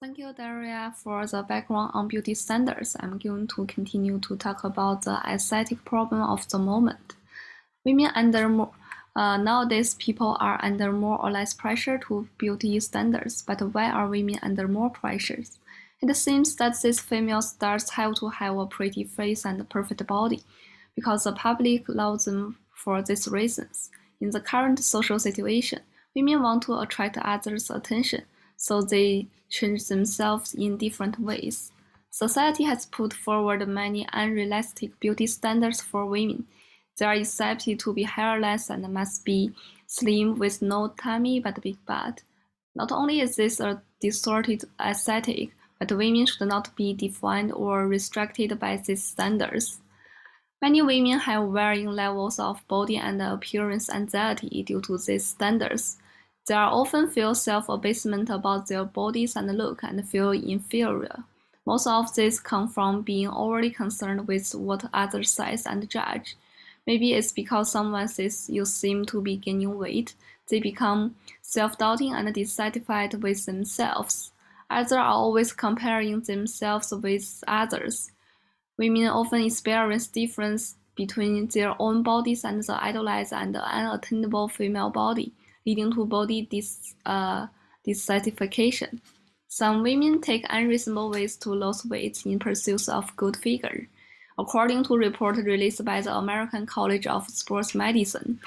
Thank you, Daria, for the background on beauty standards. I'm going to continue to talk about the aesthetic problem of the moment. Women under more, uh, nowadays, people are under more or less pressure to beauty standards, but why are women under more pressures? It seems that these female stars have to have a pretty face and perfect body, because the public loves them for these reasons. In the current social situation, women want to attract others' attention so they change themselves in different ways. Society has put forward many unrealistic beauty standards for women. They are accepted to be hairless and must be slim with no tummy but a big butt. Not only is this a distorted aesthetic, but women should not be defined or restricted by these standards. Many women have varying levels of body and appearance anxiety due to these standards. They often feel self-abasement about their bodies and look and feel inferior. Most of this come from being overly concerned with what others say and judge. Maybe it's because someone says you seem to be gaining weight, they become self-doubting and dissatisfied with themselves. Others are always comparing themselves with others. Women often experience difference between their own bodies and the idolized and unattainable female body leading to body dis, uh, dissatisfaction. Some women take unreasonable ways to lose weight in pursuit of good figure. According to report released by the American College of Sports Medicine,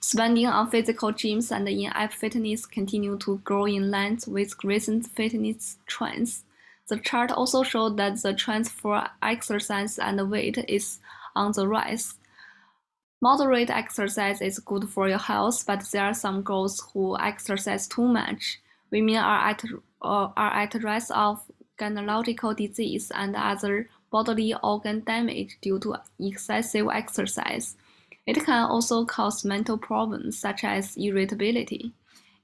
spending on physical gyms and in-app fitness continue to grow in line with recent fitness trends. The chart also showed that the trend for exercise and weight is on the rise. Moderate exercise is good for your health, but there are some girls who exercise too much. Women are at, uh, are at risk of gynecological disease and other bodily organ damage due to excessive exercise. It can also cause mental problems such as irritability.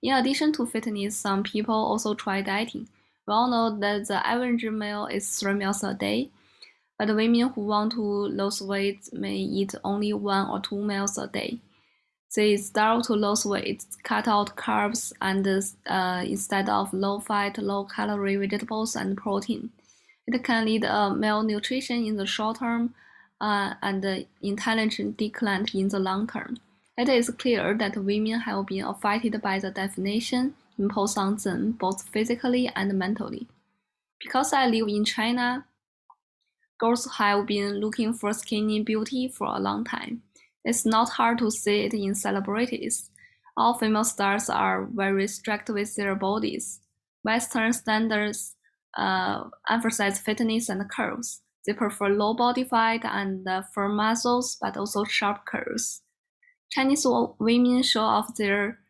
In addition to fitness, some people also try dieting. We all know that the average meal is three meals a day, but women who want to lose weight may eat only one or two meals a day. They start to lose weight, cut out carbs, and uh, instead of low-fat, low-calorie vegetables and protein. It can lead to malnutrition in the short term uh, and intelligence decline in the long term. It is clear that women have been affected by the definition imposed on them both physically and mentally. Because I live in China, Girls have been looking for skinny beauty for a long time. It's not hard to see it in celebrities. All female stars are very strict with their bodies. Western standards uh, emphasize fitness and curves. They prefer low body fat and uh, firm muscles, but also sharp curves. Chinese women show off their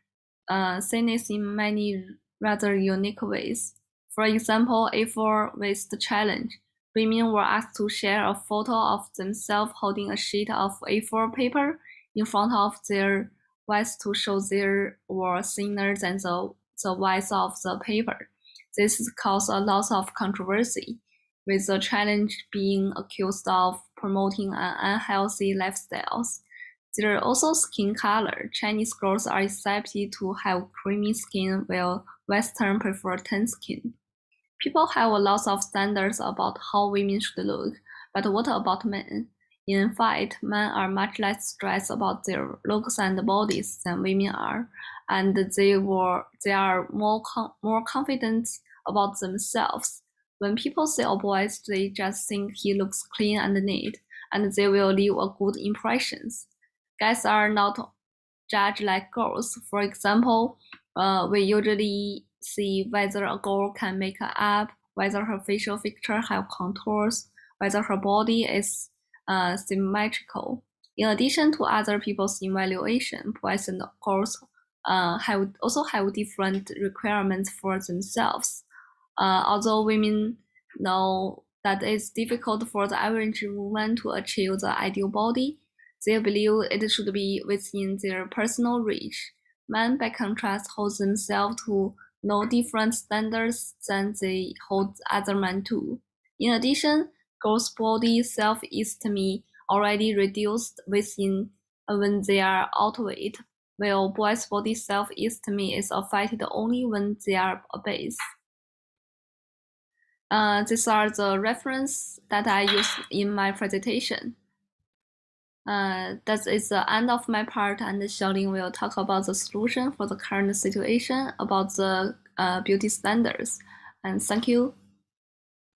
uh, thinness in many rather unique ways. For example, A4 waist challenge Women were asked to share a photo of themselves holding a sheet of A4 paper in front of their waist to show they were thinner than the, the width of the paper. This caused a lot of controversy, with the challenge being accused of promoting an unhealthy lifestyle. There are also skin color. Chinese girls are accepted to have creamy skin, while Western prefer tan skin. People have a lot of standards about how women should look, but what about men? In fact, men are much less stressed about their looks and bodies than women are, and they were they are more more confident about themselves. When people see a boy, they just think he looks clean and neat, and they will leave a good impressions. Guys are not judged like girls. For example, uh, we usually see whether a girl can make up, whether her facial feature have contours, whether her body is uh, symmetrical. In addition to other people's evaluation, boys and girls uh, have also have different requirements for themselves. Uh, although women know that it's difficult for the average woman to achieve the ideal body, they believe it should be within their personal reach. Men, by contrast, hold themselves to no different standards than they hold other men to. In addition, girls' body self-esteem already reduced within uh, when they are outweight, while boys' body self-esteem is affected only when they are obese. Uh, these are the reference that I use in my presentation. Uh, that is the end of my part, and Xiaoling will talk about the solution for the current situation about the uh, beauty standards. And thank you.